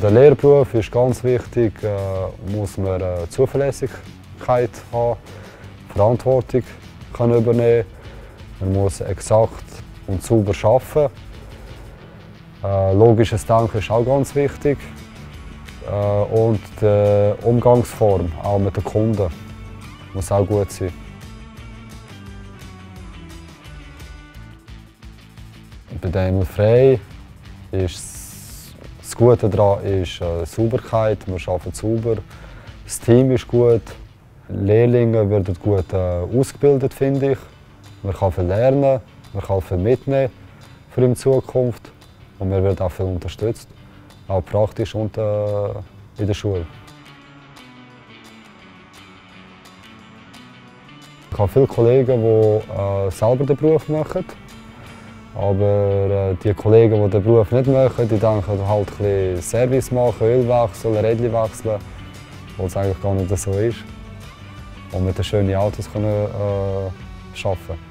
der Lehrberuf ist ganz wichtig, äh, muss man äh, Zuverlässigkeit haben, Verantwortung kann übernehmen, man muss exakt und sauber arbeiten. Äh, logisches Denken ist auch ganz wichtig äh, und die Umgangsform, auch mit den Kunden, muss auch gut sein. Bei Daimler Frey ist das Gute daran ist äh, Sauberkeit. Wir arbeiten sauber. Das Team ist gut. Lehrlinge werden gut äh, ausgebildet, finde ich. Man kann viel lernen, man kann viel mitnehmen für die Zukunft und man wird auch viel unterstützt, auch praktisch und äh, in der Schule. Ich habe viele Kollegen, die äh, selber den Beruf machen. Aber äh, die Kollegen, die den Beruf nicht machen, die denken halt ein bisschen Service machen, Öl wechseln, Rädchen wechseln, obwohl es eigentlich gar nicht so ist. Und mit den schönen Autos können, äh, arbeiten